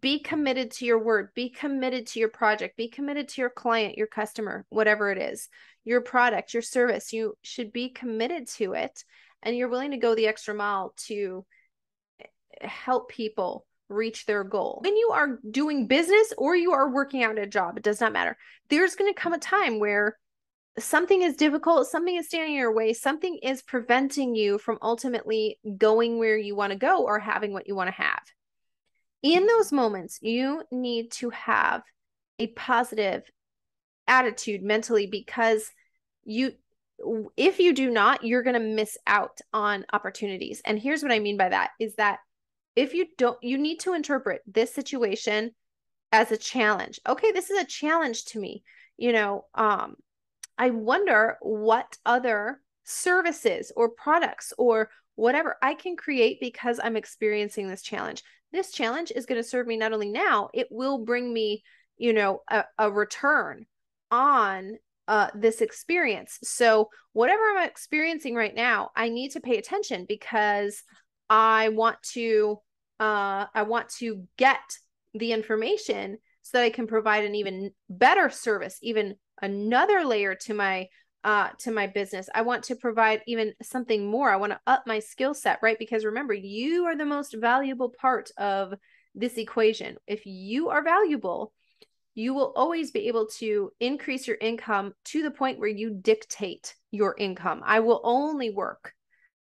be committed to your word, be committed to your project, be committed to your client, your customer, whatever it is, your product, your service. You should be committed to it and you're willing to go the extra mile to help people reach their goal. When you are doing business or you are working out a job, it does not matter. There's going to come a time where something is difficult, something is standing in your way, something is preventing you from ultimately going where you want to go or having what you want to have. In those moments, you need to have a positive attitude mentally because you if you do not, you're going to miss out on opportunities. And here's what I mean by that is that if you don't you need to interpret this situation as a challenge. Okay, this is a challenge to me. You know, um I wonder what other services or products or whatever I can create because I'm experiencing this challenge. This challenge is going to serve me not only now, it will bring me, you know, a, a return on uh, this experience. So, whatever I'm experiencing right now, I need to pay attention because I want to uh, I want to get the information so that I can provide an even better service, even another layer to my uh to my business. I want to provide even something more. I want to up my skill set, right? Because remember, you are the most valuable part of this equation. If you are valuable, you will always be able to increase your income to the point where you dictate your income. I will only work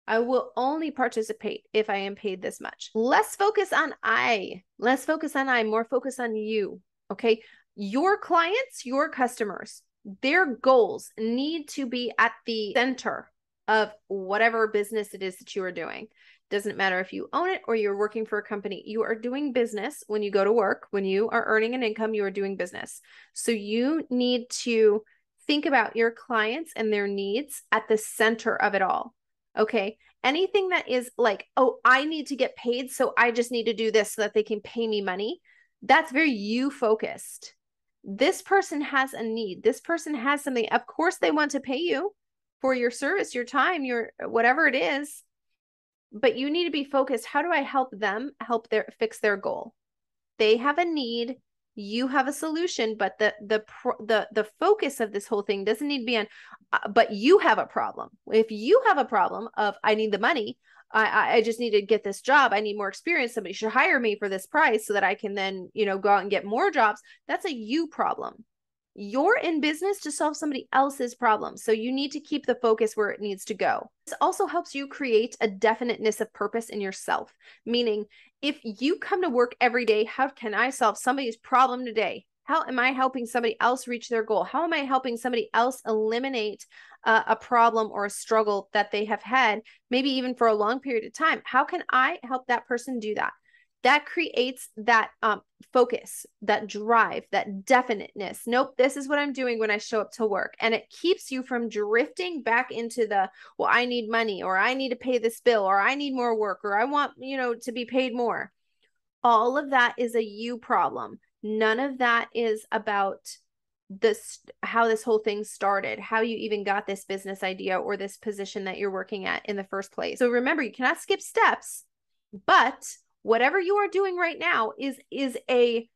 I will only participate if I am paid this much. Less focus on I, less focus on I, more focus on you. Okay. Your clients, your customers, their goals need to be at the center of whatever business it is that you are doing. Doesn't matter if you own it or you're working for a company, you are doing business when you go to work, when you are earning an income, you are doing business. So you need to think about your clients and their needs at the center of it all. Okay. Anything that is like, oh, I need to get paid. So I just need to do this so that they can pay me money. That's very you focused. This person has a need. This person has something. Of course, they want to pay you for your service, your time, your uh, whatever it is. But you need to be focused. How do I help them help their fix their goal? They have a need you have a solution but the the the the focus of this whole thing doesn't need to be on uh, but you have a problem if you have a problem of i need the money I, I just need to get this job. I need more experience. Somebody should hire me for this price so that I can then, you know, go out and get more jobs. That's a you problem. You're in business to solve somebody else's problem. So you need to keep the focus where it needs to go. This also helps you create a definiteness of purpose in yourself, meaning if you come to work every day, how can I solve somebody's problem today? How am I helping somebody else reach their goal? How am I helping somebody else eliminate uh, a problem or a struggle that they have had, maybe even for a long period of time? How can I help that person do that? That creates that um, focus, that drive, that definiteness. Nope, this is what I'm doing when I show up to work. And it keeps you from drifting back into the, well, I need money, or I need to pay this bill, or I need more work, or I want, you know, to be paid more. All of that is a you problem. None of that is about this how this whole thing started how you even got this business idea or this position that you're working at in the first place so remember you cannot skip steps but whatever you are doing right now is is a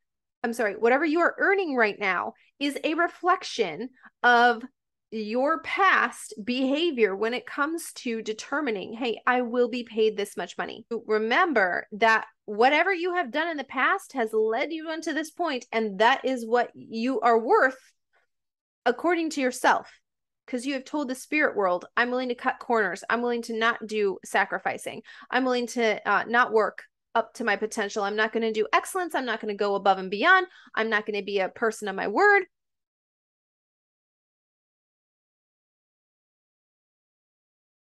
I'm sorry, whatever you are earning right now is a reflection of your past behavior when it comes to determining, hey, I will be paid this much money. Remember that whatever you have done in the past has led you unto this point, and that is what you are worth according to yourself. Because you have told the spirit world, I'm willing to cut corners. I'm willing to not do sacrificing. I'm willing to uh, not work up to my potential. I'm not going to do excellence. I'm not going to go above and beyond. I'm not going to be a person of my word.